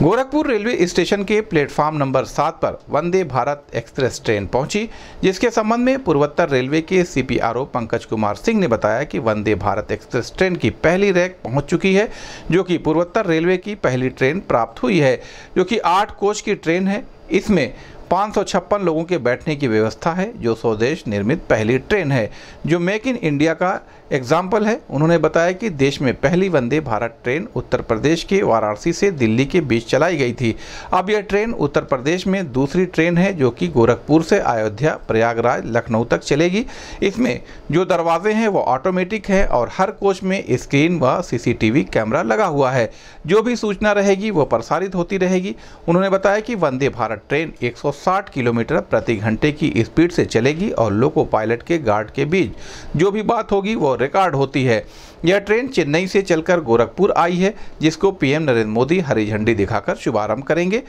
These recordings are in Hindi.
गोरखपुर रेलवे स्टेशन के प्लेटफार्म नंबर सात पर वंदे भारत एक्सप्रेस ट्रेन पहुँची, जिसके संबंध में पूर्वोत्तर रेलवे के सीपीआरओ पंकज कुमार सिंह ने बताया कि वंदे भारत एक्सप्रेस ट्रेन की पहली रैक पहुँच चुकी है, जो कि पूर्वोत्तर रेलवे की पहली ट्रेन प्राप्त हुई है, जो कि आठ कोच की ट्रेन है। इसमें पाँच सौ छप्पन लोगों के बैठने की व्यवस्था है, जो स्वदेश निर्मित पहली ट्रेन है, जो मेक इन इंडिया का एग्ज़ाम्पल है। उन्होंने बताया कि देश में पहली वंदे भारत ट्रेन उत्तर प्रदेश के वाराणसी से दिल्ली के बीच चलाई गई थी। अब यह ट्रेन उत्तर प्रदेश में दूसरी ट्रेन है, जो कि गोरखपुर से अयोध्या, प्रयागराज, लखनऊ तक चलेगी। इसमें जो दरवाजे हैं, वो ऑटोमेटिक है और हर कोच में स्क्रीन व सीसीटीवी कैमरा लगा हुआ है। जो भी सूचना रहेगी, वो प्रसारित होती रहेगी। उन्होंने बताया कि वंदे भारत ट्रेन 160 किलोमीटर प्रति घंटे की स्पीड से चलेगी और लोको पायलट के गार्ड के बीच जो भी बात होगी वो रिकॉर्ड होती है। यह ट्रेन चेन्नई से चलकर गोरखपुर आई है, जिसको पीएम नरेंद्र मोदी हरी झंडी दिखाकर शुभारंभ करेंगे।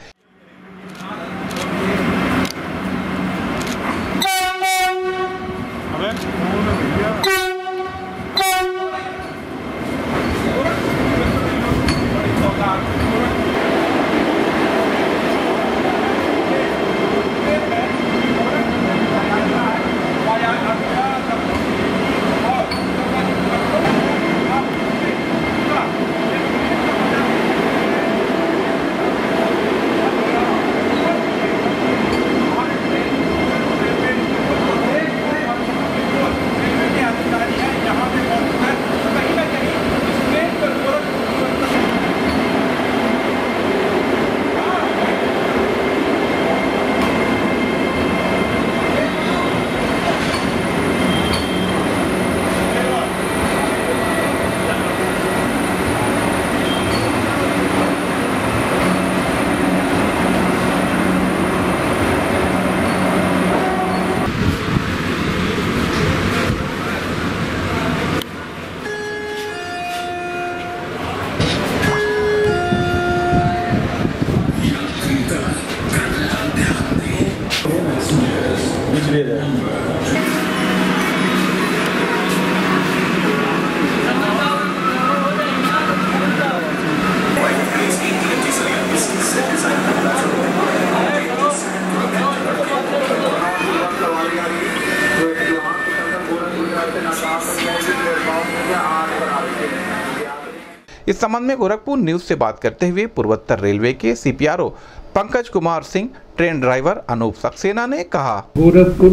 इस संबंध में गोरखपुर न्यूज़ से बात करते हुए पूर्वोत्तर रेलवे के CPRO Pankaj Kumar Singh, train driver Anoop Saxena ने कहा। गोरखपुर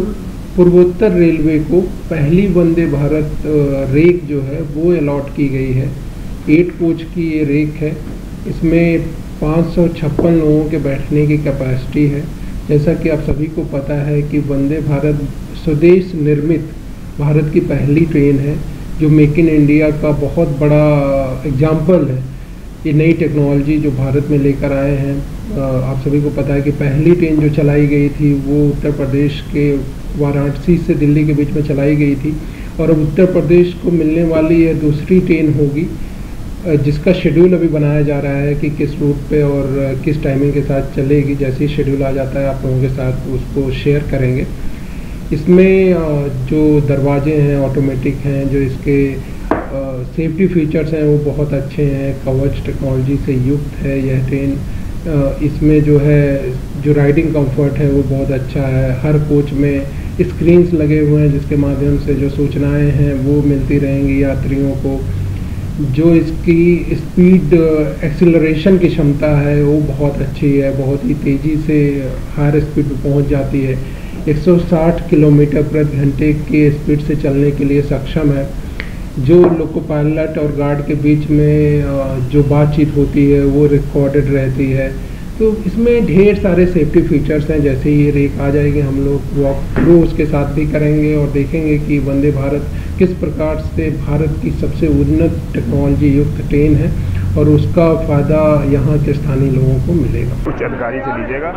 पूर्वोत्तर रेलवे को पहली वंदे भारत रेक जो है, वो अलॉट की गई है। एट कोच की ये रेक है। इसमें पाँच सौ छप्पन लोगों के बैठने की कैपेसिटी है। जैसा कि आप सभी को पता है कि वंदे भारत स्वदेश निर्मित भारत की पहली ट्रेन है, जो मेक इन इंडिया का बहुत बड़ा एग्ज़ाम्पल है। ये नई टेक्नोलॉजी जो भारत में लेकर आए हैं आप सभी को पता है कि पहली ट्रेन जो चलाई गई थी, वो उत्तर प्रदेश के वाराणसी से दिल्ली के बीच में चलाई गई थी और अब उत्तर प्रदेश को मिलने वाली यह दूसरी ट्रेन होगी जिसका शेड्यूल अभी बनाया जा रहा है कि किस रूट पे और किस टाइमिंग के साथ चलेगी। जैसे ही शेड्यूल आ जाता है, आप लोगों के साथ उसको शेयर करेंगे। इसमें जो दरवाजे हैं ऑटोमेटिक हैं, जो इसके सेफ्टी फीचर्स हैं, वो बहुत अच्छे हैं। कवच टेक्नोलॉजी से युक्त है यह ट्रेन इसमें जो है, जो राइडिंग कंफर्ट है, वो बहुत अच्छा है। हर कोच में स्क्रीन्स लगे हुए हैं, जिसके माध्यम से जो सूचनाएँ हैं, वो मिलती रहेंगी यात्रियों को। जो इसकी स्पीड एक्सिलरेशन की क्षमता है, वो बहुत अच्छी है। बहुत ही तेज़ी से हायर स्पीड पर पहुँच जाती है। 160 किलोमीटर प्रति घंटे की स्पीड से चलने के लिए सक्षम है। जो लोको पायलट और गार्ड के बीच में जो बातचीत होती है वो रिकॉर्डेड रहती है। तो इसमें ढेर सारे सेफ्टी फीचर्स हैं जैसे ये रेक आ जाएगी हम लोग वॉक थ्रू उसके साथ भी करेंगे और देखेंगे कि वंदे भारत किस प्रकार से भारत की सबसे उन्नत टेक्नोलॉजी युक्त ट्रेन है और उसका फ़ायदा यहाँ के स्थानीय लोगों को मिलेगा। उच्च अधिकारी से लीजिएगा।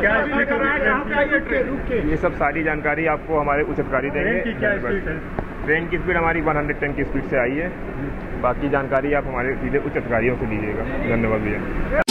ये सब सारी जानकारी आपको हमारे उच्च अधिकारी देंगे। ट्रेन की स्पीड हमारी 110 की स्पीड से आई है। बाकी जानकारी आप हमारे सीधे उच्च अधिकारियों से दीजिएगा धन्यवाद भैया।